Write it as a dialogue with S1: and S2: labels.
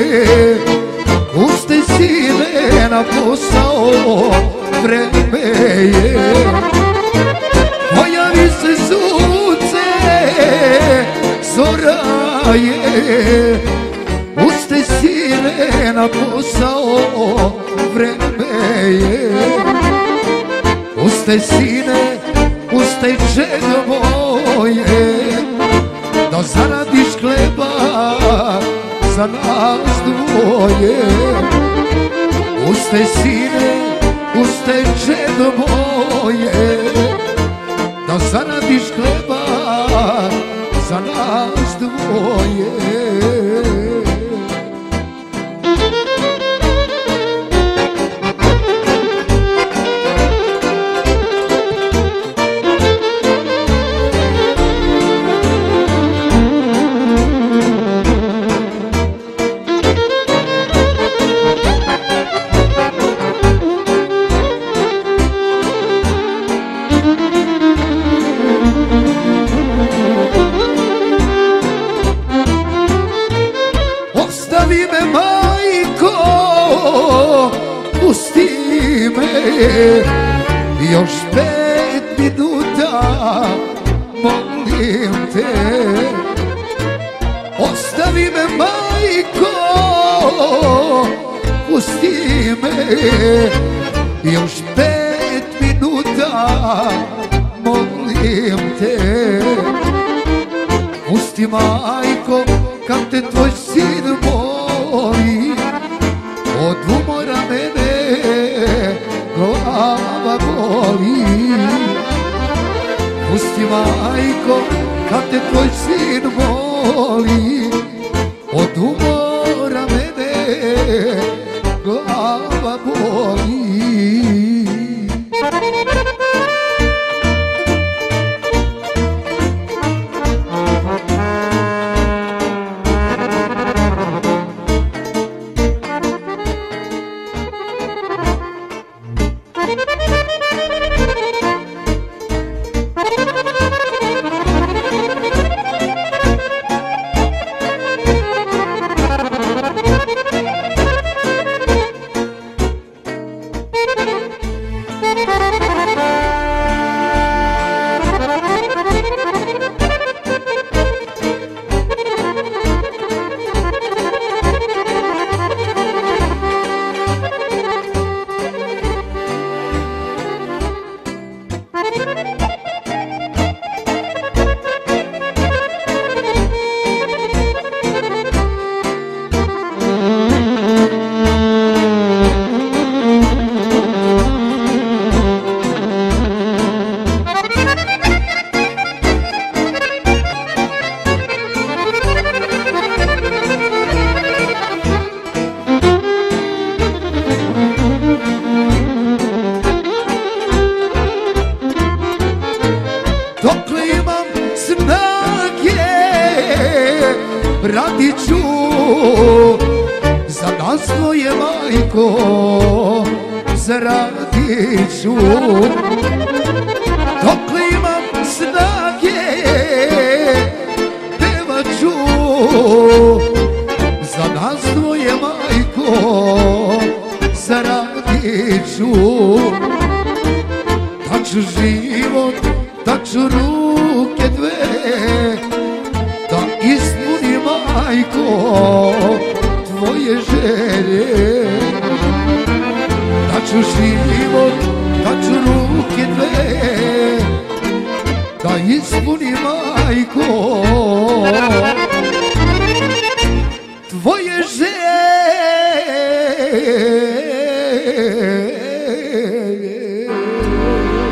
S1: je Uste sine na posao vreme je. Pojavi se sunce, zora je. Uste sine na posao vreme je. Uste sine, uste čedo moje. Da zaradiš za nas dvoje. Uste sine, uste čedo moje Da zaradiš Još pet minuta, molim te. Ostavi me majko, pusti me. Još pet minuta, molim te. Pusti majko, kad te tvoj sin glava boli. Pusti majko, kad te tvoj sin moli Od Dokle svoje majko Zaradit ću Dokle imam snage Pevat ću Za nas tvoje majko Zaradit ću Daću život, daću ruke dve Da ispuni majko moje žere Da ću život, da ću ruke dve Da ispuni majko Tvoje žere Yeah.